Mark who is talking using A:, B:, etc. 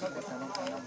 A: Vamos a bajar.